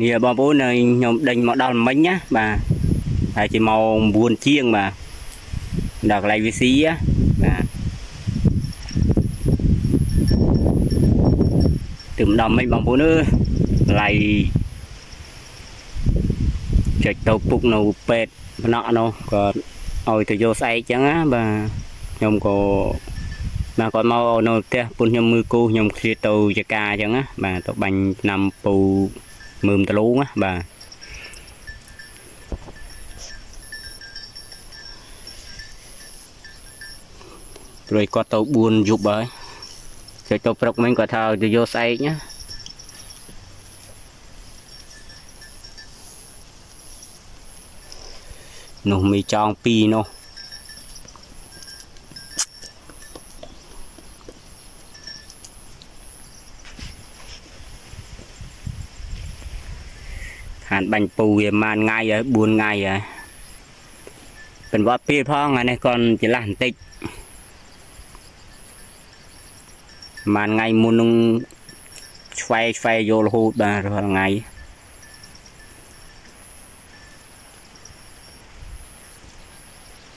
នេះបងប្អូនខ្ញុំដេញមកដល់មិញណាបាទហើយជាម៉ោង9ជាងបាទដល់កន្លែងវាស៊ីណាបាទទើបដល់មិញបងប្អូនអើយកន្លែងចុចទៅពុកនៅពេទ្យភ្នាក់នោះក៏ឲ្យទៅយកស្អែកចឹងណាបាទខ្ញុំក៏បាទគាត់មកនៅផ្ទះពុនខ្ញុំមើលគូខ្ញុំឃ្លាតទៅចកាអញ្ចឹងណាបាទទៅបាញ់ឆ្នាំពូ មើមដលូងណាបាទព្រោះគាត់ទៅ4យប់ហើយចុចទៅព្រឹកមិញគាត់ថាទៅយកស្អែកណានោះមីចង2នោះ បាញ់ពូវាប្រហែលថ្ងៃហើយ4ថ្ងៃហើយពិនវត្តពីផងអានេះគាត់ច្រឡះបន្តិចប្រហែលថ្ងៃមុននឹងឆ្វែឆ្វែយករហូតបាទរាល់ថ្ងៃ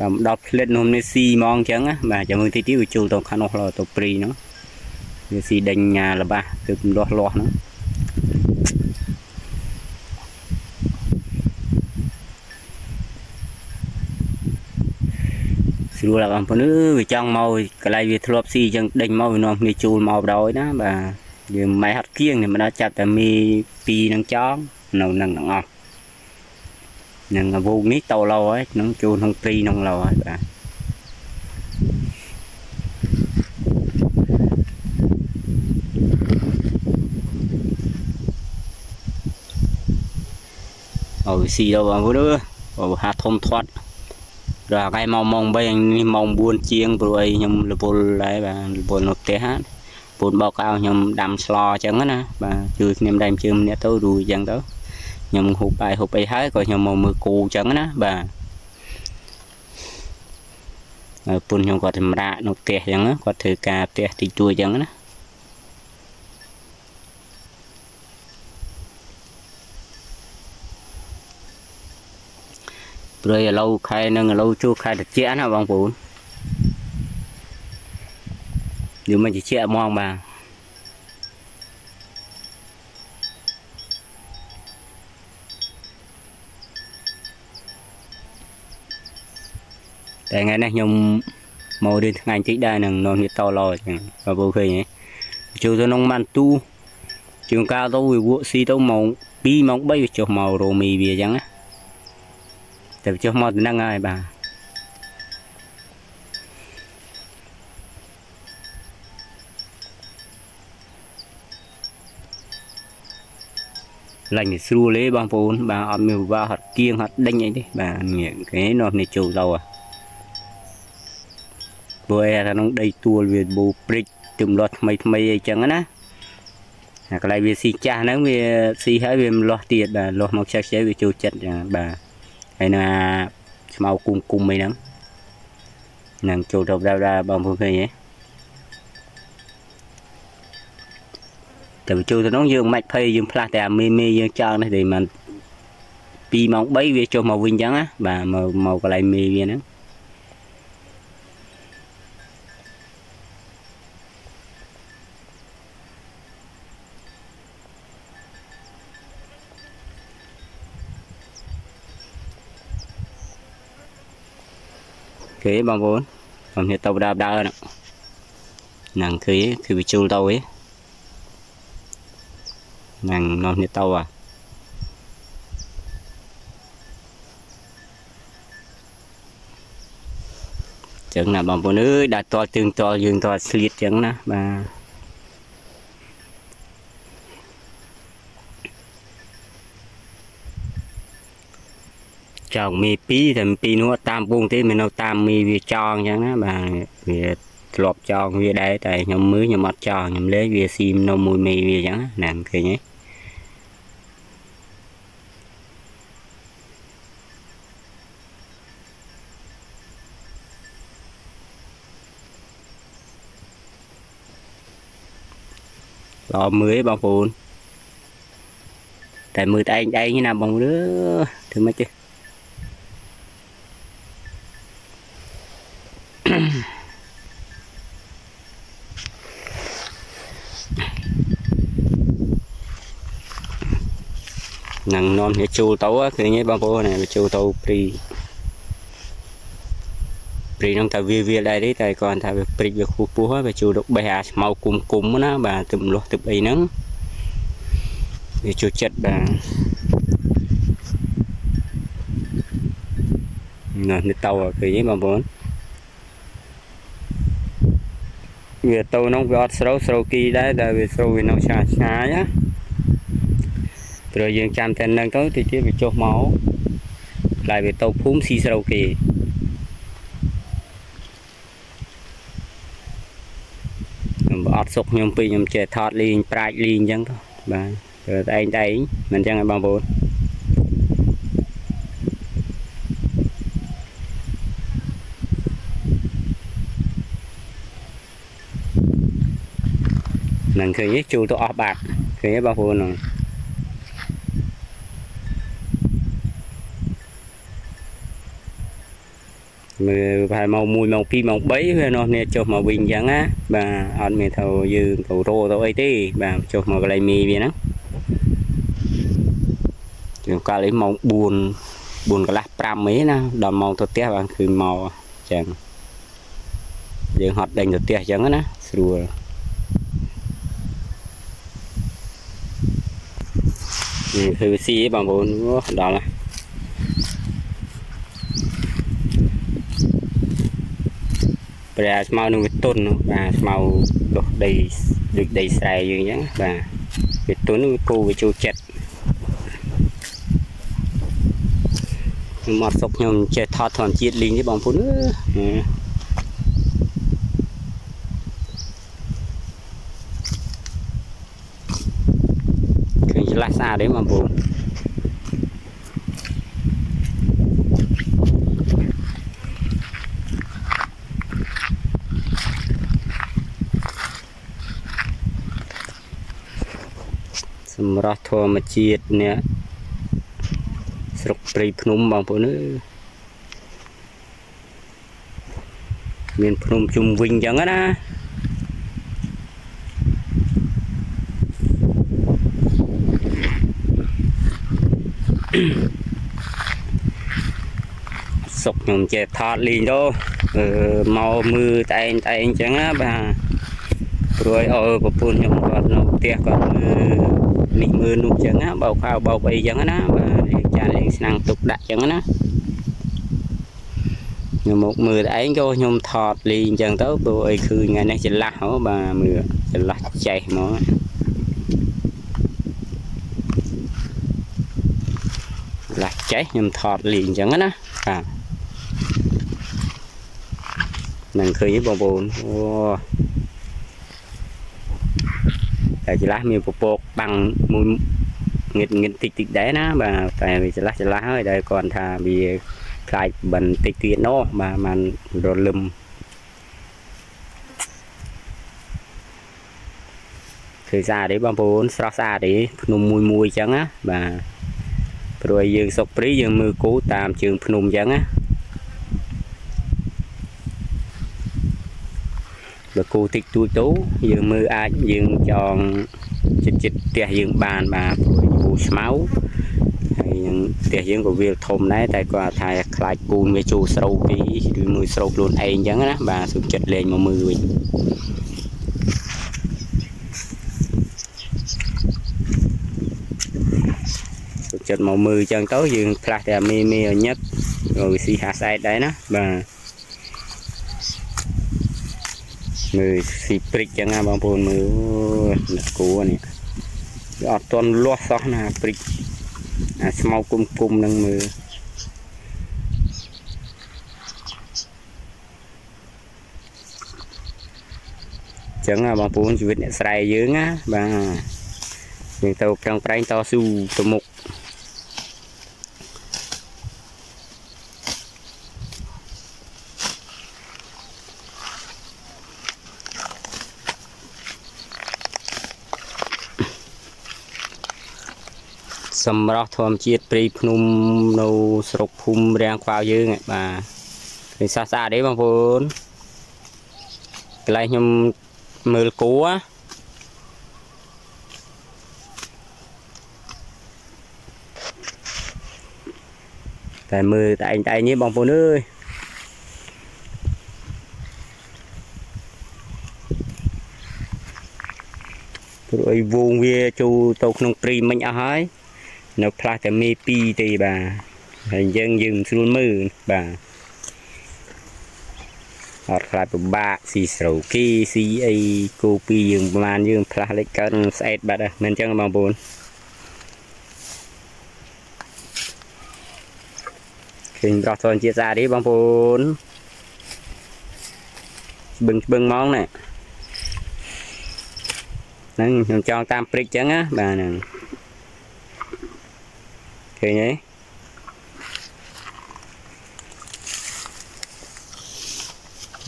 ដល់ដល់ផ្លិតនំនេះស៊ីហ្មងអញ្ចឹងណាបាទចាំមើលតិចទៀតវាជូរទៅខាងនោះទៅព្រីហ្នឹងវាស៊ីដេញញ៉ាលបាស់គឺកំដោះលាស់ហ្នឹង ស្រួលដល់បងប្អូនអើយវាចង់មកកន្លែងវាធ្លាប់ស៊ីអញ្ចឹងដេញមកវានាំគ្នាជួលមកបដ ாய் ណាបាទយើងមិនហត់គៀងនេះមិនដល់ចាប់តែមី2នឹងចងនៅនឹងទាំងអស់នឹងវងនេះតលោហើយនឹងជួលក្នុងព្រីក្នុងលោហើយបាទអូស៊ីដល់បងប្អូនអើយអូហាធំធាត់ ដល់ថ្ងៃម៉ោងម៉ោង3នេះម៉ោង4ជាងព្រោះអីខ្ញុំរវល់ដែរបាទរវល់នៅផ្ទះហ្នឹងពូនបោកកៅខ្ញុំដាំស្លអញ្ចឹងណាបាទជួយគ្នាម្ដាយជើងម្នាក់ទៅរួចអញ្ចឹងទៅខ្ញុំហូបបាយហូបអីហើយក៏ខ្ញុំមកមើលគូអញ្ចឹងណាបាទហើយពូនខ្ញុំគាត់សម្រាកនៅផ្ទះអញ្ចឹងគាត់ធ្វើការផ្ទះទីទួអញ្ចឹងណា ព្រោះឥឡូវខែនឹងឥឡូវជួខែត្រជាក់ណាបងប្អូនយូរមិនត្រជាក់ហ្មងបាទតែថ្ងៃនេះខ្ញុំមករៀនថ្ងៃតិចដែរនឹងនរនេះតឡចឹងបងប្អូនឃើញទេចូលទៅក្នុងម៉ាន់ទូជាងកាលទៅវាវក់ស៊ីទៅម៉ោង2ម៉ោង3វាចុះមករោមីវាចឹងណា ទៅចុះមកទៅនឹងហើយបាទឡាញ់ស្រួលទេបងប្អូនបាទអត់មានវិបាកអត់គៀងអត់ដេញអីទេបាទងាកគេនោះនេះចូលទៅព្រោះអាក្នុងដីទួលវាបូព្រិចទំលាស់ថ្មីថ្មីអីចឹងណាអាកន្លែងវាស៊ីចាស់ហ្នឹងវាស៊ីហើយវាលាស់ទៀតបាទលាស់មកខ្ជិះខ្ជិះវាចូលចិត្តចឹងបាទ ហើយនឹងអាស្មៅគុំគុំអីហ្នឹងនឹងចូលទៅដល់ដល់បងប្អូនឃើញទេតែចូលទៅនោះយើងមិនភ័យយើងផ្លាស់តែអាមេមេយើងចោលនេះតែមិន2ម៉ោង3វាចុះមកវិញអញ្ចឹងណាបាទមកមកកន្លែងមេវាហ្នឹង គេបងប្អូនខ្ញុំនេះទៅដើរដើរហ្នឹងគឺគឺវាជូលទៅឯហ្នឹងនោះនេះទៅអាចឹងណាបងប្អូនអើយដាក់តល់ទឹងតល់យើងតល់ស្លៀតចឹងណាបាទ ចောင်းមី2តែពីនោះតាមពងទេមិននៅតាមមីវាចងអញ្ចឹងណាបាទវាធ្លាប់ចងវាដែរតែខ្ញុំមើលខ្ញុំអត់ចងខ្ញុំលេងវាស៊ីមនៅមួយមីវាអញ្ចឹងណាឃើញទេល្អមើលបងប្អូនតែមើលតែឯងឯងណាបងរើធ្វើម៉េចទេ នឹងនាំគ្នាចូលទៅឃើញទេបងប្អូននេះចូលទៅព្រីព្រីនឹងតែវាវាដែរទេតែគាត់ថាវាព្រិចវាខ្ពស់ពោះវាចូលទៅបេះអាស្មៅគុំគុំណាបាទទឹកម្លោះទឹកអីហ្នឹងវាចូលចិត្តបាទណ៎នេះតៅឃើញទេបងប្អូនវាទៅនោះវាអត់ស្រូវស្រូវគីដែរតែវាស្រូវវានៅឆ្ងាយឆ្ងាយណា ព្រោះយើងចាំតែនឹងទៅតិចទៀតវាចុះមកខ្លាយវាទៅភូមិស៊ីស្រូវគេខ្ញុំអត់សុកខ្ញុំពីខ្ញុំចេះថតលីងប្រាច់លីងអញ្ចឹងទៅបាទព្រោះតែឯងតែឯងមិនអញ្ចឹងឯងបងប្អូននឹងឃើញទេជួលទៅអស់បាត់ឃើញទេបងប្អូនហ្នឹង មើលប្រហែលម៉ោង1ម៉ោង2ម៉ោង3វានោះនេះចុះមកវិញអញ្ចឹងណាបាទអត់មានទៅយើងទៅរោទៅអីទេបាទចុះមកកន្លែងមីវាហ្នឹងជាងកាលនេះម៉ោង4 4កន្លះ5អីណាដល់ម៉ោងទៅផ្ទះបានគឺមកអញ្ចឹងយើងហត់ដេញទៅផ្ទះអញ្ចឹងណាស្រួលនេះគឺស៊ីបងប្អូនដល់ណា ព្រះស្មៅនឹងវាទុនបាទស្មៅដុះដីដូចដីស្រែយើងអញ្ចឹងបាទវាទុនវាគូវាចូលចិត្តខ្ញុំអត់សុកខ្ញុំចេះថតធម្មជាតិលីងទេបងប្អូនអឺឃើញឆ្លាស់ស្អាតទេបងប្អូន សម្រាប់ធម្មជាតិនេះស្រុកព្រៃភ្នំបងប្អូនអើយមានភ្នំជុំវិញអញ្ចឹងណាសុកខ្ញុំចេះថតលេងទៅអឺមកមើលតែឯងតែឯងអញ្ចឹងណាបាទព្រួយអើប្រពន្ធខ្ញុំគាត់នៅផ្ទះគាត់មើល នេះមើលនោះចឹងណាបោកខោបោកអីចឹងណាបាទលេងចានលេងស្នាងទុកដាក់ចឹងណាខ្ញុំមកមើលឯងក៏ខ្ញុំថតលីងចឹងទៅព្រោះអីឃើញថ្ងៃនេះច្រឡះហ៎បាទមើលច្រឡះចេះមកច្រឡះចេះខ្ញុំថតលីងចឹងណាបាទនឹងឃើញបងប្អូនអូ តែច្រឡះមានពពកបាំងមួយងឹតងឹតតិចតិចដែរណាបាទតែវាច្រឡះច្រឡះហើយដែលគាត់ថាវាខ្លាចបន្តិចទៀតនោះបាទมันរលឹមគឺស្អាតទេបងប្អូនស្រស់ស្អាតទេភ្នំមួយមួយអញ្ចឹងណាបាទព្រោះយើងសុកព្រីយើងមើលគោតាមជើងភ្នំអញ្ចឹងណា បើគោតិចតួចទៅយើងមើលអាចយើងចងចិត្តចិត្តផ្ទះយើងបានបាទព្រោះគោស្មៅហើយនឹងផ្ទះយើងក៏វាធំដែរតែគាត់ថាខ្លាចគូនវាចូលស្រូវពីឬមួយស្រូវខ្លួនឯងអញ្ចឹងណាបាទសុំចិត្តលេងមកមើលវិញសុំចិត្តមកមើលអញ្ចឹងទៅយើងខ្លះតែមេមេញឹកក៏វាស៊ីហាស្អែតដែរណាបាទ មើលស៊ីព្រិចចឹងណាបងប្អូនមើលអ្នកគួនេះវាអត់តន់លាស់សោះណាព្រិចអាស្មៅគុំគុំនឹងមើលចឹងណាបងប្អូនជីវិតអ្នកស្រែយើងណាបាទយើងទៅប្រឹងប្រែងតស៊ូទៅមុខ សសម្រស់ធម្មជាតិព្រៃភ្នំនៅស្រុកភូមិរាំងខ្វៅយើងហ៎បាទឃើញសះស្អាតទេបងប្អូនកន្លែងខ្ញុំមើលគួរតែមើលតែឯងតែឯងនេះបងប្អូនអើយព្រោះអីវងវាចូលទៅក្នុងព្រីមិញអស់ហើយ នៅផ្លាស់តែមេ2ទេបាទហើយយើងយើងមិនស្រួលមើលបាទអត់ខ្លាចពិបាកស៊ីស្រូវគីស៊ីអីគោពីយើងប្រហែលយើងផ្លាស់លេខកើតស្អែតបាត់ហើយមិនអញ្ចឹងបងប្អូនឃើញរស់ធនជាតិស្អាតទេបងប្អូនស្បឹងស្បឹងហ្មងណែហ្នឹងខ្ញុំចង់តាមព្រិចចឹងណាបាទហ្នឹង ឃើញទេ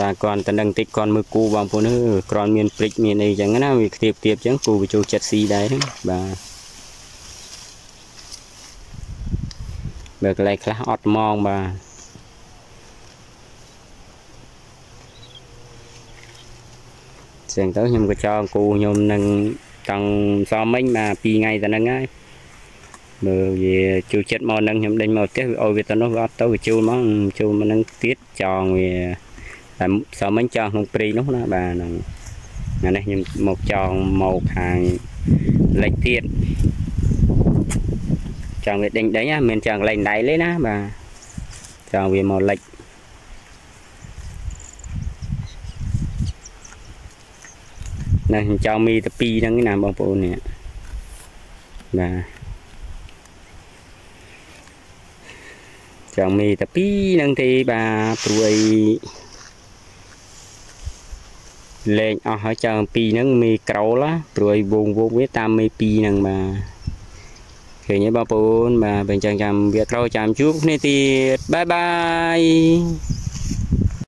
បាទគាត់តនឹងតិចគាត់មើលគូបងប្អូនអើគ្រាន់មានព្រិចមានអីចឹងណាវាខ្ទាបទៀបចឹងគូវាចូលចិត្តស៊ីដែរហ្នឹងបាទបើកន្លែងខ្លះអត់ម៉ងបាទចឹងទៅខ្ញុំក៏ចងគូខ្ញុំនឹងតាំងសមមិញបាទ2ថ្ងៃទៅហ្នឹងហើយ មើលវាចូលចិត្តមកនឹងខ្ញុំដេញមកផ្ទះវាឲ្យវាទៅនោះវាអត់ទៅវាចូលមកចូលមកនឹងទៀតចងវាតែសមមិញចងក្នុងព្រៃនោះណាបាទហ្នឹងថ្ងៃនេះខ្ញុំមកចងមកខាងលិចទៀតចង់វាដេញដេញណាមិនចង់កន្លែងដៃលេណាបាទចង់វាមកលិចណាខ្ញុំចង់មីតាពីហ្នឹងណាបងប្អូននេះបាទ ចង់មីតាពីហ្នឹងទេបាទព្រួយលេងអស់ហើយចង់ពីហ្នឹងមីក្រោលព្រួយវងវងវាតាមមីពីហ្នឹងបាទឃើញទេបងប្អូនបាទបើអញ្ចឹងចាំវាក្រោយចាំជួបគ្នាទៀតបាយបាយ